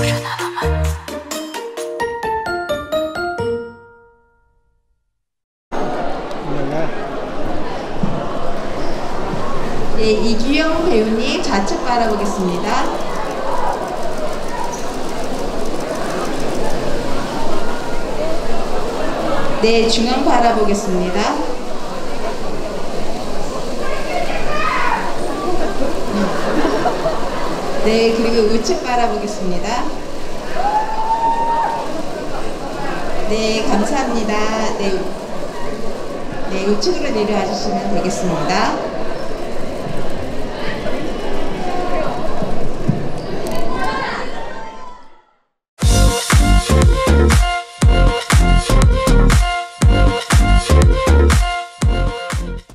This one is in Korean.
네, 이규영 배우님 좌측 바라보겠습니다. 네, 중앙 바라보겠습니다. 네, 그리고 우측 바라보겠습니다. 네, 감사합니다. 네, 네, 우측으로 내려와 주시면 되겠습니다.